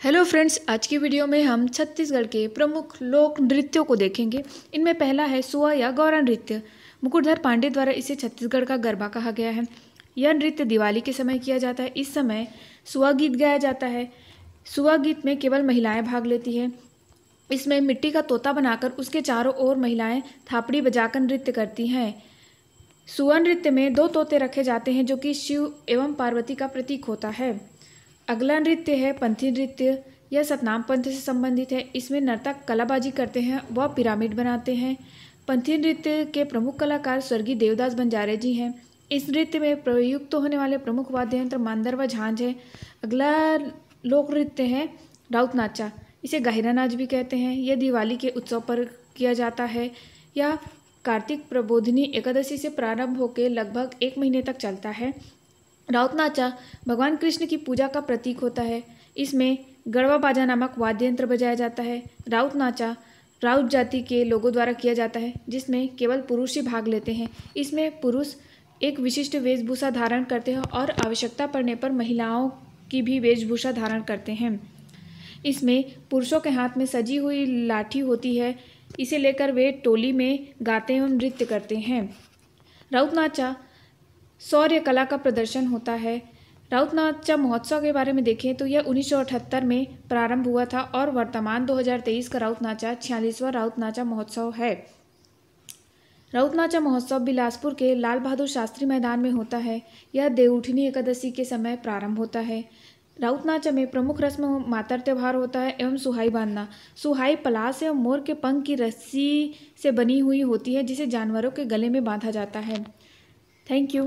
Hello friends आज की video में हम छत्तीसगढ़ के प्रमुख लोक नृत्यों को देखेंगे। इनमें पहला है सुआ या गौरा नृत्य। मुकुटधर पांडे द्वारा इसे छत्तीसगढ़ का गरबा कहा गया है। यह नृत्य दिवाली के समय किया जाता है। इस समय सुआ गीत गाया जाता है। सुआ गीत में केवल महिलाएँ भाग लेती हैं। इसमें मिट्टी का तोता बनाकर उसके चारों ओर महिलाएँ थापड़ी बजाकर नृत्य करती हैं। सुआ नृत्य में दो तोते रखे जाते हैं जो कि शिव एवं पार्वती का प्रतीक होता है। अगला नृत्य है पंथी नृत्य। यह सतनाम पंथ से संबंधित है। इसमें नर्तक कलाबाजी करते हैं व पिरामिड बनाते हैं। पंथी नृत्य के प्रमुख कलाकार स्वर्गीय देवदास बंजारे जी हैं। इस नृत्य में प्रयुक्त होने वाले प्रमुख वाद्य यंत्र मांदर व झांझ है। अगला लोक नृत्य है राउत नाचा। इसे गाहिरा नाच भी कहते हैं। यह दिवाली के उत्सव पर किया जाता है। यह कार्तिक प्रबोधिनी एकादशी से प्रारंभ होकर लगभग एक महीने तक चलता है। राउत नाचा भगवान कृष्ण की पूजा का प्रतीक होता है। इसमें गड़वा बाजा नामक वाद्य यंत्र बजाया जाता है। राउत नाचा राउत जाति के लोगों द्वारा किया जाता है, जिसमें केवल पुरुष ही भाग लेते हैं। इसमें पुरुष एक विशिष्ट वेशभूषा धारण करते हैं और आवश्यकता पड़ने पर महिलाओं की भी वेशभूषा धारण करते हैं। इसमें पुरुषों के हाथ में सजी हुई लाठी होती है। इसे लेकर वे टोली में गाते एवं नृत्य करते हैं। राउत नाचा शौर्य कला का प्रदर्शन होता है। राउत नाचा महोत्सव के बारे में देखें तो यह उन्नीस सौ अठहत्तर में प्रारंभ हुआ था और वर्तमान 2023 का राउत नाचा छियालीसवां राउत नाचा महोत्सव है। राउत नाचा महोत्सव बिलासपुर के लाल बहादुर शास्त्री मैदान में होता है। यह देवउठनी एकादशी के समय प्रारंभ होता है। राउत नाचा में प्रमुख रस्म मातर त्यौहार होता है एवं सुहाई बांधना। सुहाई पलास एवं मोर के पंख की रस्सी से बनी हुई होती है, जिसे जानवरों के गले में बांधा जाता है। Thank you.